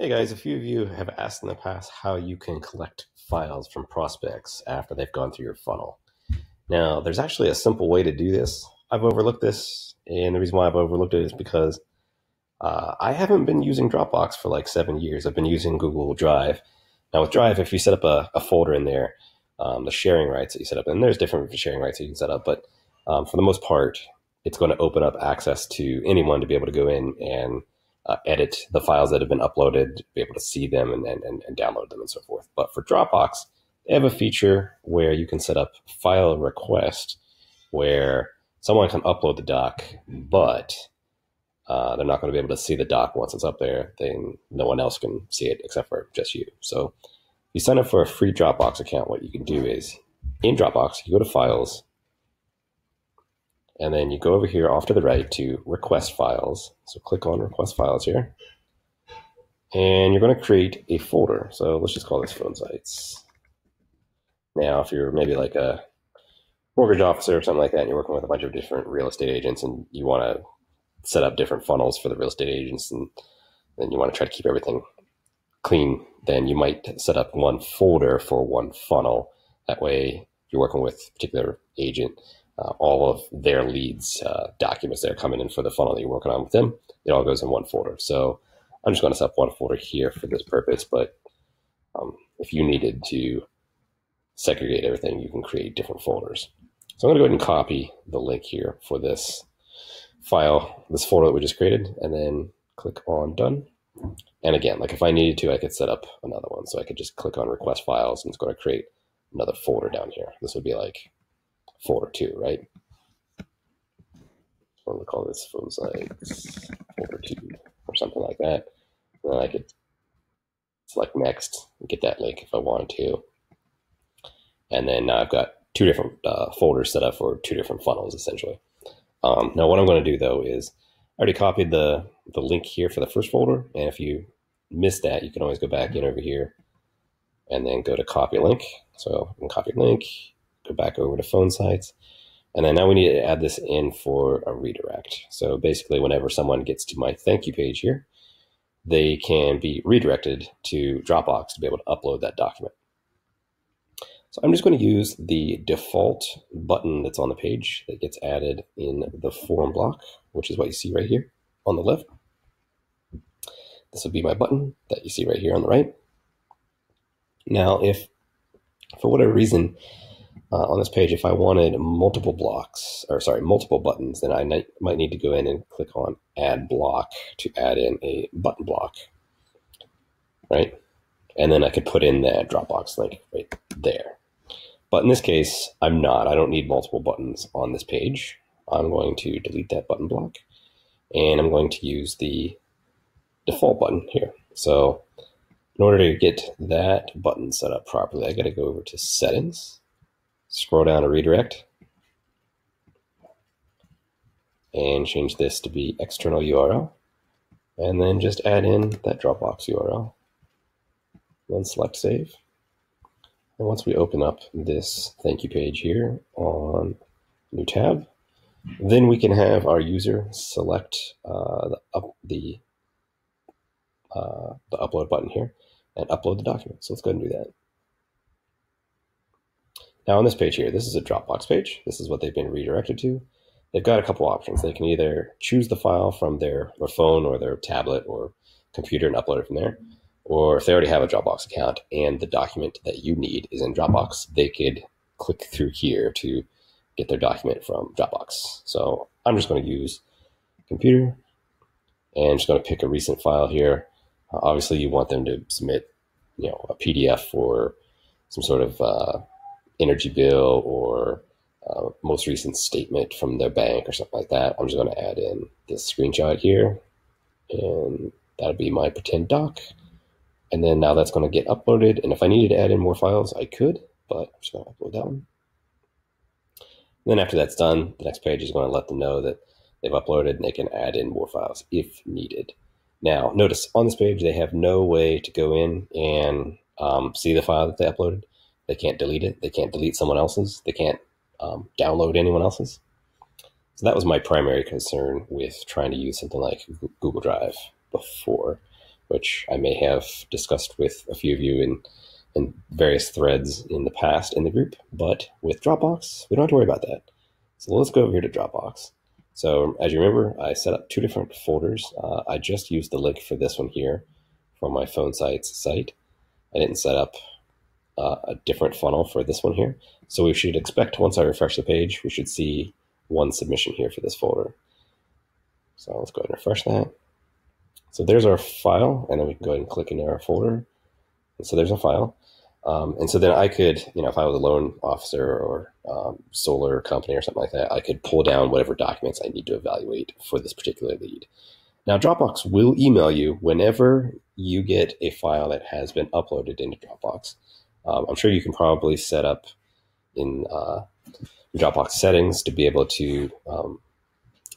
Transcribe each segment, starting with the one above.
Hey guys, a few of you have asked in the past how you can collect files from prospects after they've gone through your funnel. Now, there's actually a simple way to do this. I've overlooked this, and the reason why I've overlooked it is because uh, I haven't been using Dropbox for like seven years. I've been using Google Drive. Now, with Drive, if you set up a, a folder in there, um, the sharing rights that you set up, and there's different sharing rights that you can set up, but um, for the most part, it's going to open up access to anyone to be able to go in and uh, edit the files that have been uploaded, be able to see them and, and, and download them and so forth. But for Dropbox, they have a feature where you can set up file request where someone can upload the doc, but uh, they're not going to be able to see the doc once it's up there. Then no one else can see it except for just you. So if you sign up for a free Dropbox account, what you can do is in Dropbox, you go to Files, and then you go over here off to the right to request files. So click on request files here. And you're going to create a folder. So let's just call this PhoneSites. Now, if you're maybe like a mortgage officer or something like that, and you're working with a bunch of different real estate agents and you want to set up different funnels for the real estate agents and then you want to try to keep everything clean, then you might set up one folder for one funnel. That way you're working with a particular agent uh, all of their leads uh, documents that are coming in for the funnel that you're working on with them. It all goes in one folder. So I'm just going to set up one folder here for this purpose. But um, if you needed to segregate everything, you can create different folders. So I'm going to go ahead and copy the link here for this file, this folder that we just created, and then click on done. And again, like if I needed to, I could set up another one. So I could just click on request files and it's going to create another folder down here. This would be like folder two, right? I'm gonna call this sites folder two or something like that. And then I could select next and get that link if I wanted to. And then now I've got two different uh, folders set up for two different funnels essentially. Um, now what I'm going to do though is I already copied the, the link here for the first folder. And if you missed that, you can always go back in over here and then go to copy link. So I can copy link, go back over to PhoneSites. And then now we need to add this in for a redirect. So basically, whenever someone gets to my thank you page here, they can be redirected to Dropbox to be able to upload that document. So I'm just going to use the default button that's on the page that gets added in the form block, which is what you see right here on the left. This will be my button that you see right here on the right. Now, if for whatever reason uh, on this page, if I wanted multiple blocks, or sorry, multiple buttons, then I might need to go in and click on add block to add in a button block, right? And then I could put in that Dropbox link right there. But in this case, I'm not. I don't need multiple buttons on this page. I'm going to delete that button block and I'm going to use the default button here. So in order to get that button set up properly, I got to go over to settings Scroll down to redirect and change this to be external URL. And then just add in that Dropbox URL. Then select save. And once we open up this thank you page here on new tab, then we can have our user select uh, the, up, the, uh, the upload button here and upload the document. So let's go ahead and do that. Now on this page here, this is a Dropbox page. This is what they've been redirected to. They've got a couple options. They can either choose the file from their, their phone or their tablet or computer and upload it from there. Or if they already have a Dropbox account and the document that you need is in Dropbox, they could click through here to get their document from Dropbox. So I'm just going to use computer and just going to pick a recent file here. Uh, obviously, you want them to submit, you know, a PDF or some sort of uh, energy bill or uh, most recent statement from their bank or something like that. I'm just going to add in this screenshot here, and that'll be my pretend doc. And then now that's going to get uploaded. And if I needed to add in more files, I could, but I'm just going to upload that one. And then after that's done, the next page is going to let them know that they've uploaded and they can add in more files if needed. Now, notice on this page, they have no way to go in and um, see the file that they uploaded. They can't delete it. They can't delete someone else's. They can't um, download anyone else's. So that was my primary concern with trying to use something like Google Drive before. which I may have discussed with a few of you in, in various threads in the past in the group. But with Dropbox, we don't have to worry about that. So let's go over here to Dropbox. So as you remember, I set up two different folders. Uh, I just used the link for this one here from my PhoneSites site. I didn't set up uh, a different funnel for this one here. So we should expect once I refresh the page, we should see one submission here for this folder. So let's go ahead and refresh that. So there's our file, and then we can go ahead and click into our folder. And so there's a file. Um, and so then I could, you know, if I was a loan officer or um, solar company or something like that, I could pull down whatever documents I need to evaluate for this particular lead. Now, Dropbox will email you whenever you get a file that has been uploaded into Dropbox. Um, I'm sure you can probably set up in uh, Dropbox settings to be able to um,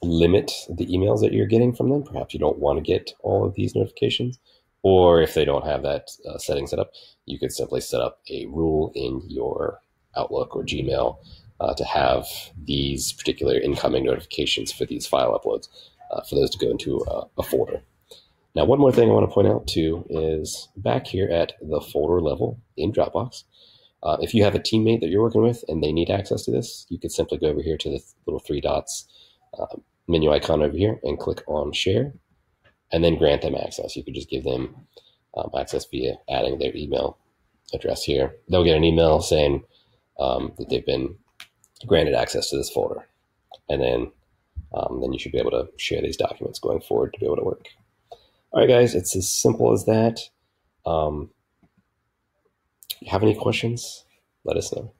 limit the emails that you're getting from them. Perhaps you don't want to get all of these notifications. Or if they don't have that uh, setting set up, you could simply set up a rule in your Outlook or Gmail uh, to have these particular incoming notifications for these file uploads, uh, for those to go into a, a folder. Now, one more thing I want to point out too is back here at the folder level in Dropbox, uh, if you have a teammate that you're working with and they need access to this, you could simply go over here to the little three dots uh, menu icon over here and click on share and then grant them access. You could just give them um, access via adding their email address here. They'll get an email saying um, that they've been granted access to this folder. And then, um, then you should be able to share these documents going forward to be able to work. All right, guys, it's as simple as that. Um, have any questions? Let us know.